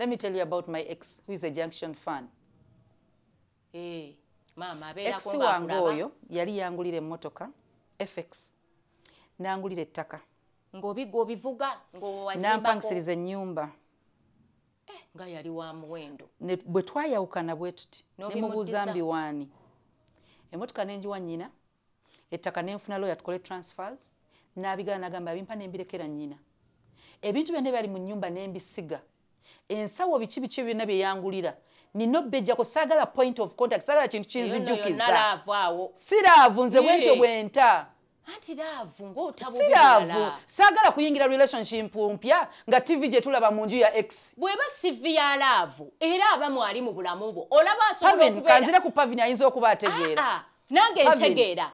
let me tell you about my ex who is a junction fan. Eh, maama ex wange oyo yali yangulira emmotoka fx nangulira ettaka. Ng'obiga obivuga ng'owazimbako nampankisiriza ennyumba. Nga yali wa muwendo. Bwe twayawukana bwe tuti nemubuuza mbiwaani emmotoka nenjiwa nnyina ettaka nenfuna lawyer tukole transfers n'abigala nagamba abimpa nembirekera nnyina. Ebintu byonna byali mu nnyumba nembisiga ensawo biki biki byonna byeyangulira nina obbejjako saagala point of contact saagala kintu kinzijukiza siraavu nze bwentyo bwenta siraavu saagala kuyingira relationship mpya nga tv gye tulaba mu nju ya x. Bw'eba sivi ya laavu era aba mwali mu bulamu bwo. Olaba asobola okubeera kanzire ku pavin ayinza okuba ategeera. Ah, ah, nange ntegeera